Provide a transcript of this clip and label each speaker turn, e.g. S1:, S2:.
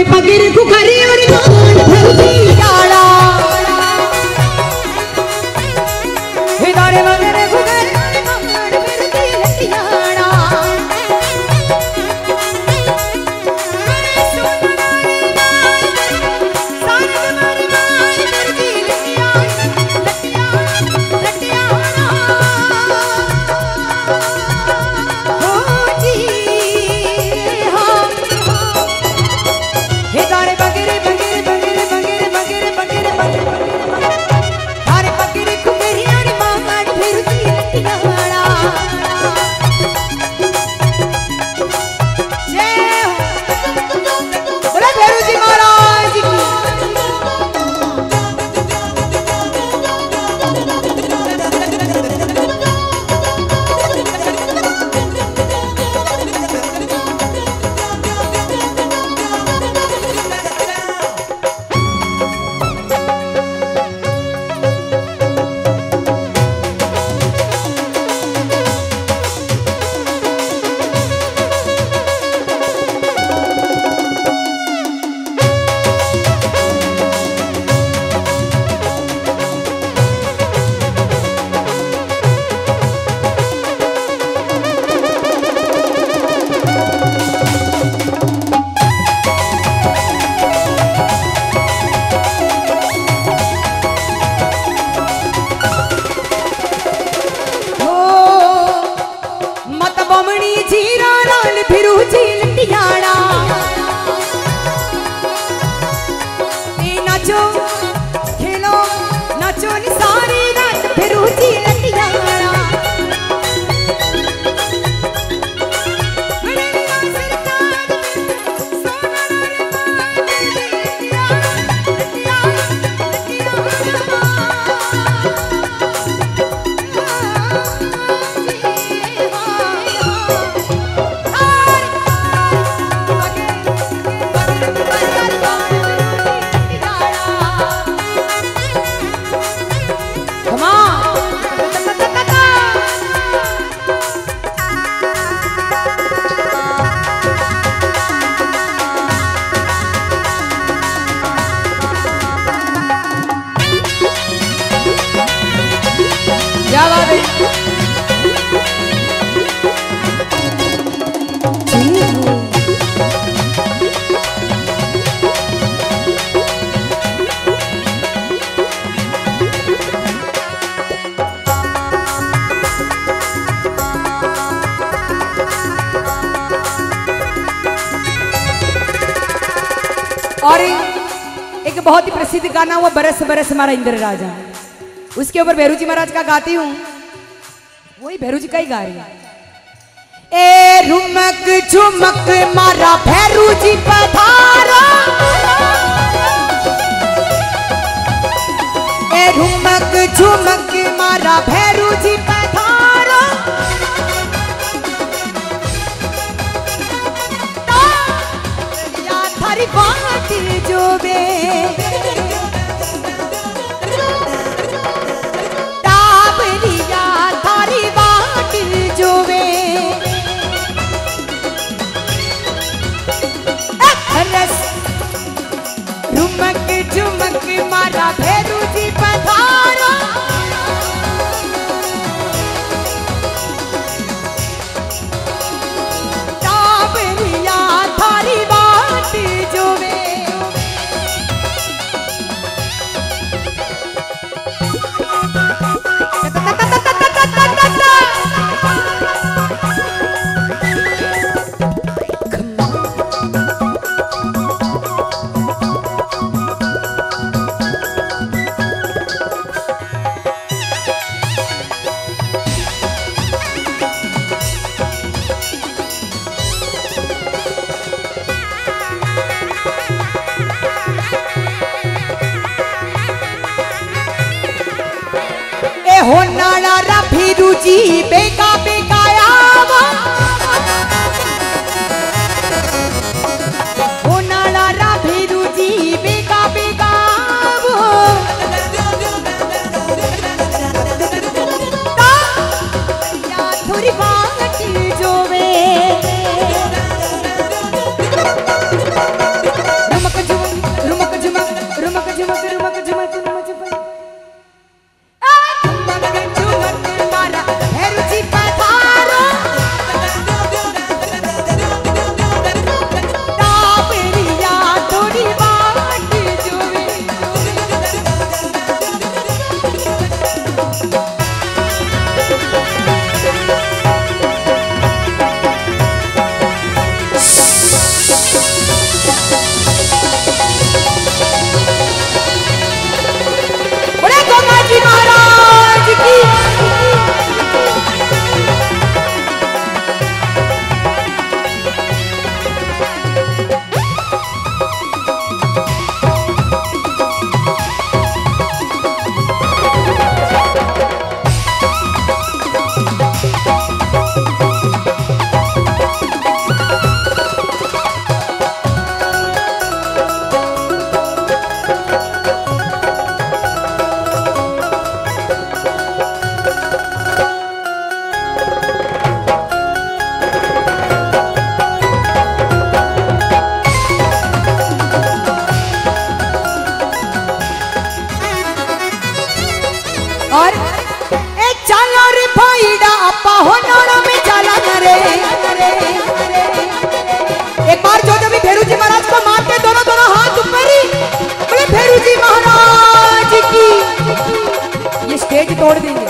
S1: तारे पगिर कुकरी हो क्या बात है? और एक बहुत ही प्रसिद्ध गाना हुआ, बरस बरस हमारा इंद्र राजा उसके ऊपर भैरू जी महाराज का गाती हूँ। वही भैरू जी का ही गा रही ए रुमक झुमक मारा भैरू जी पधारा। ए रुमक झुमक मारा भैरू जी पधारा थारी बात जो बे झुमक मारा रुचि बेका बेकायावा हो नाड़ा रफी रुचि बेका बेकावो ता या थोड़ी और ए चलो रे भाईड़ा अपा हो नोड़ा में चला रे। एक बार जो जब भेरू जी महाराज को मारते दोनों दोनों हाथ ऊपर ही, बोले भेरू जी महाराज की। ये स्टेज तोड़ देंगे।